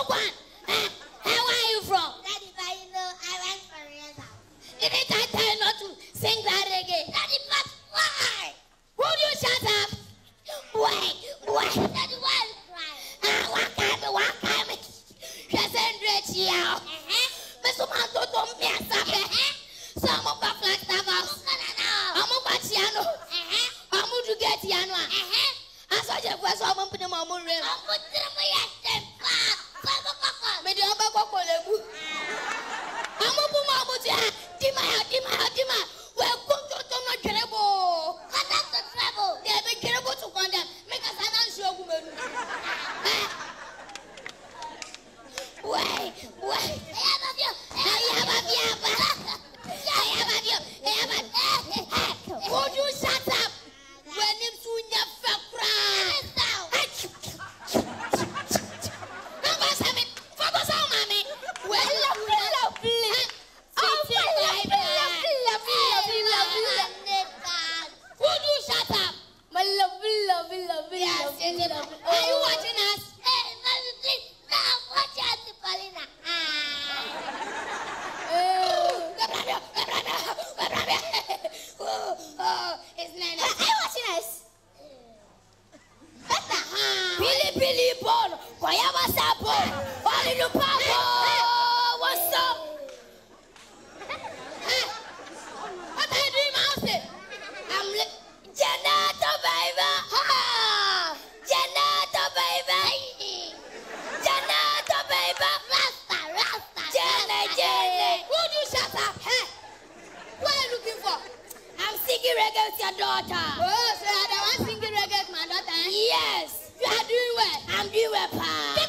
so quiet. Hey, where are you from? Daddy, but you know, I went for your house. Didn't I tell you not to sing that reggae? Daddy, but why? Would you shut up? Why? Why? Daddy, why Why? you crying? Ah, why can't you? Why can't you? She's in rich here. Mr. Manto, don't be a sabbe. Uh-huh. So I'm up a flag stavos. I'm up a piano. I'm up to get piano. Uh-huh. Uh-huh. I saw your first one, I'm putting my moon ring. I'm putting people. Kwaya masapo. Wali nupako. What's eh, up? Eh, what eh, are you doing, Mouse? I'm Janato, baby. Janato, baby. Janato, baby. Rasta, Rasta. Jana, Jana. Who do you shut up? Hey. What are you looking for? I'm singing reggae with your daughter. Oh, so you're the one singing reggae with my daughter? Yes. You are doing can be a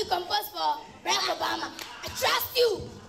you compose for Barack Obama. I trust you.